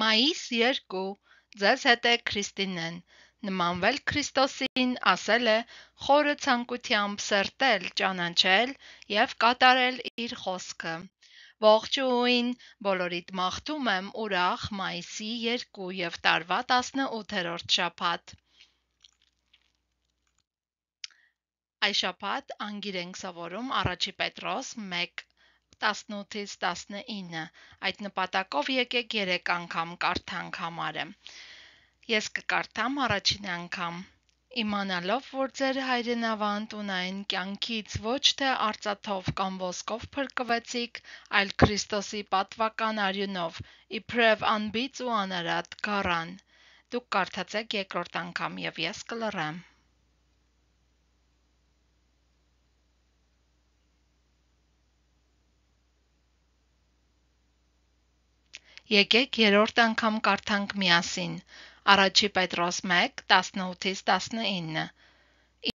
Մայիս 2 Ձեզ հետ է Քրիստինեն։ Նմանվել Քրիստոսին ասել է խորը ցանկությամբ սերտել, ճանաչել եւ կատարել իր խոսքը։ Ողջույն, բոլորիդ մաղթում եմ ուրախ մայիսի 2 եւ տարվա 18-րդ շաբաթ։ Այս շաբաթ անգիր ենք սովորում առաջի Պետրոս 1 18-ից 19։ Այդ նպատակով եկեք 3 անգամ կարդանք համարը։ Ես կկարդամ առաջին անգամ։ Իմանալով, որ ձեր հայրենավանդ ունայն կյանքից ոչ թե արծաթով կամ ոսկով փրկվեցիք, այլ Քրիստոսի պատվական արյունով, իբրև անբիծ ու անարատ գառան։ Դուք կարդացեք երկրորդ անգամ եւ ես կլռեմ։ Եկեք երրորդ անգամ կարդանք միասին։ Առաջի Պետրոս 1 18-ից 19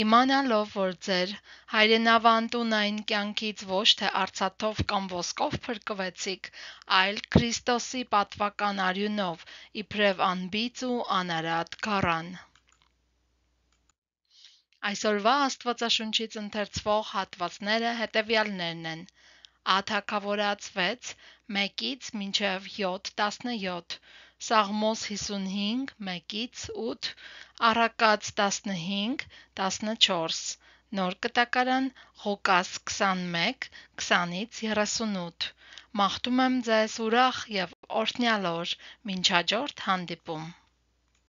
Իմանալով, որ ձեր հայրենավանդ ունայն կյանքից ոչ թե արծաթով կամ ոսկով փրկվեցիք, այլ Քրիստոսի պատվական արյունով, իբրև անբիծ ու անարատ գառան։ Այսօրվա Աստվածաշունչից ընթերցվող հատվածները հետևյալներն են. Ա թագավորած 6 1-ից մինչև 7:17, Սաղմոս 55 1-ից 8, Առակաց 15 14, Նոր կտակարան Ղուկաս 21 20-ից 38։ Մաղթում եմ ձեզ ուրախ եւ օրհնյալ օր, ոչ հաջորդ հանդիպում։